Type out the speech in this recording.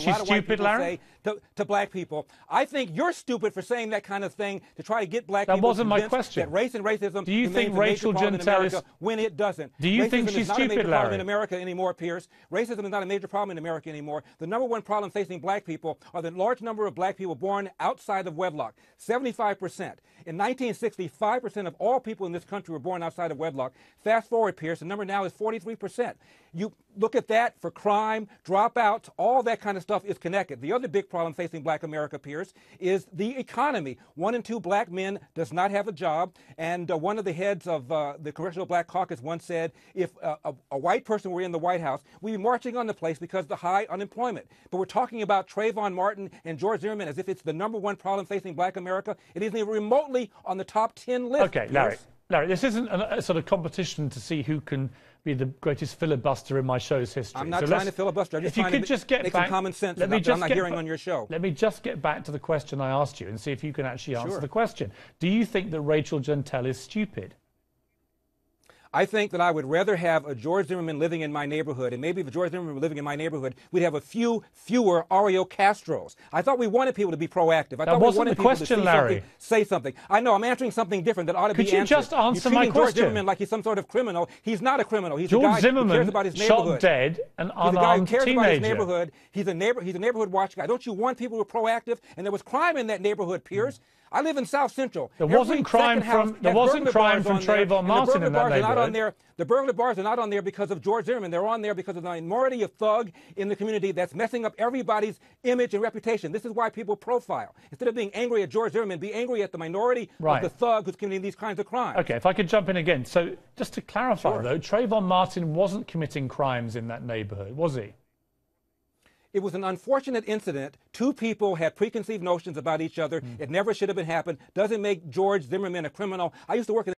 a she's lot of white stupid, people Larry? say to, to black people. I think you're stupid for saying that kind of thing to try to get black That people wasn't my question. That race and racism Do you think a major Rachel problem in America is- when it doesn't? Do you racism think is she's not a stupid, major problem Larry? in America anymore, Piers. Racism is not a major problem in America anymore. The number one problem facing black people are the large number of black people born outside of wedlock. 75%. In 1960, 5% of all people in this country were born outside of wedlock. Fast forward, Piers, the number now is 43%. You look at that for crime, dropouts, all that kind of stuff is connected. The other big problem facing black America, Piers, is the economy. One in two black men does not have a job. And uh, one of the heads of uh, the Congressional Black Caucus once said if uh, a, a white person were in the White House, we'd be marching on the place because of the high unemployment. But we're talking about Trayvon Martin and George Zimmerman as if it's the number one problem facing black America. It isn't even remotely on the top 10 list. Okay, Larry. Piers. Larry, this isn't a, a sort of competition to see who can be the greatest filibuster in my show's history. I'm not So trying to filibuster. I'm just if you could to just get make back, some common sense let me about that I'm just not get hearing on your show. Let me just get back to the question I asked you and see if you can actually answer Sure. the question. Do you think that Rachel Jeantel is stupid? I think that I would rather have a George Zimmerman living in my neighborhood, and maybe if a George Zimmerman were living in my neighborhood, we'd have a few fewer Ariel Castros. I thought we wanted people to be proactive. I That thought wasn't we wanted the people question, to Larry. something, say something. I know I'm answering something different that ought to Could be you answered. just answer You're my George question? Zimmerman like he's some sort of criminal. He's not a criminal. He's George a guy who Zimmerman cares about his neighborhood. shot dead an He's a guy who unarmed cares about his neighborhood. He's a neighbor. He's a neighborhood watch guy. Don't you want people who are proactive? And there was crime in that neighborhood, Piers. Mm. I live in South Central. There wasn't crime second house from- there wasn't crime from Trayvon Martin The in that bars are not on there. The burglar bars are not on there because of George Zimmerman. They're on there because of the minority of thug in the community that's messing up everybody's image and reputation. This is why people profile. Instead of being angry at George Zimmerman, be angry at the minority Right. of the thug who's committing these kinds of crimes. Okay, if I could jump in again. So, just to clarify, Sure. though, Trayvon Martin wasn't committing crimes in that neighborhood, was he? It was an unfortunate incident. Two people had preconceived notions about each other. Hmm. It never should have been happened. Doesn't make George Zimmerman a criminal. I used to work in